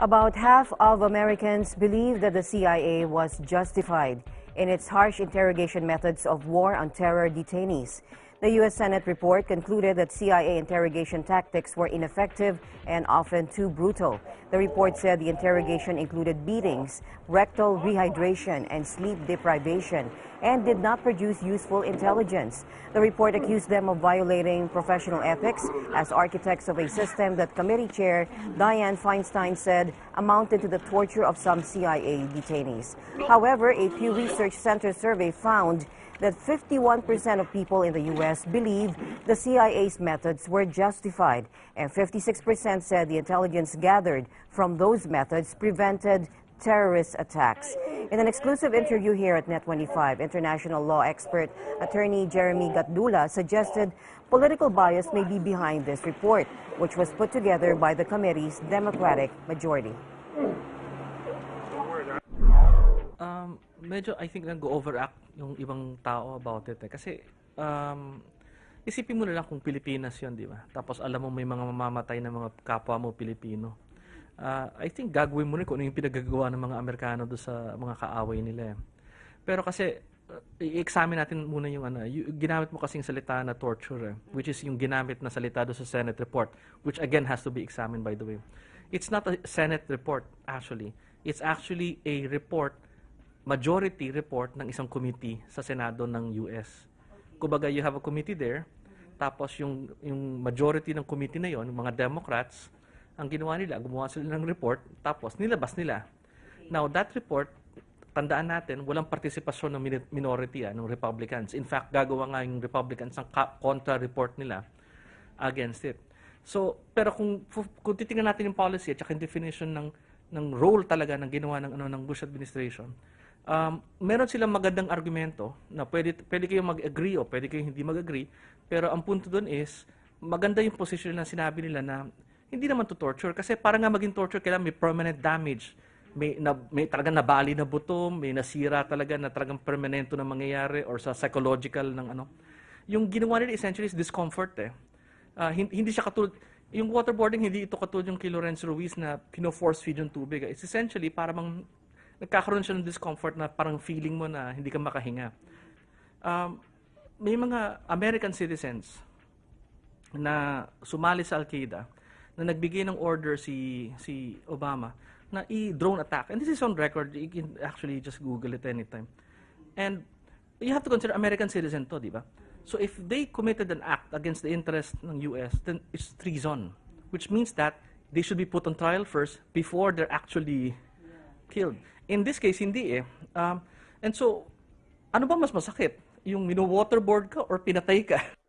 About half of Americans believe that the CIA was justified in its harsh interrogation methods of war on terror detainees. The U.S. Senate report concluded that CIA interrogation tactics were ineffective and often too brutal. The report said the interrogation included beatings, rectal rehydration, and sleep deprivation, and did not produce useful intelligence. The report accused them of violating professional ethics as architects of a system that committee chair Dianne Feinstein said amounted to the torture of some CIA detainees. However, a Pew Research Center survey found that 51% of people in the U.S. believe the CIA's methods were justified, and 56% said the intelligence gathered from those methods prevented terrorist attacks. In an exclusive interview here at Net25, international law expert attorney Jeremy Gatdula suggested political bias may be behind this report, which was put together by the committee's Democratic majority. Um, medyo I think nag-overact yung ibang tao about it eh. Kasi um, isipin mo na lang kung Pilipinas yun, di ba? Tapos alam mo may mga mamamatay na mga kapwa mo Pilipino. Uh, I think gagawin mo rin kung ano yung pinagagawa ng mga Amerikano do sa mga kaaway nila. eh. Pero kasi uh, i-examine natin muna yung ano, yung, ginamit mo kasing salita na torture, eh, which is yung ginamit na salita do sa Senate report, which again has to be examined by the way. It's not a Senate report actually. It's actually a report majority report ng isang committee sa Senado ng US. Kumbaga, you have a committee there, tapos yung, yung majority ng committee na yon, mga Democrats, ang ginawa nila, gumawa sila ng report, tapos nilabas nila. Now, that report, tandaan natin, walang partisipasyon ng minority, ah, ng Republicans. In fact, gagawa nga yung Republicans ng contra-report nila against it. So, pero kung, kung titingnan natin yung policy at yung definition ng, ng role talaga ng ginawa ng, ano, ng Bush administration, um, meron silang magandang argumento na pwede, pwede kayong mag-agree o pwede kayong hindi mag-agree. Pero ang punto doon is, maganda yung position na sinabi nila na hindi naman to torture. Kasi para nga maging torture, kailangan may permanent damage. May, na, may talagang nabali na buto, may nasira talaga na talagang permanento na mangyayari or sa psychological ng ano. Yung ginawa nila essentially is discomfort eh. Uh, hindi, siya katulad, yung waterboarding, hindi ito katulad yung kay Lorenzo Ruiz na pino-force feed yung tubig. It's essentially para mang nagkakaroon siya ng discomfort na parang feeling mo na hindi ka makahinga. Um, may mga American citizens na sumali sa Al-Qaeda na nagbigay ng order si si Obama na i-drone attack. And this is on record. You can actually just Google it anytime. And you have to consider American citizen to, di ba? So if they committed an act against the interest ng US, then it's treason. Which means that they should be put on trial first before they're actually killed. In this case, hindi eh. Um, and so, ano ba mas masakit? Yung mino-waterboard ka or pinatay ka?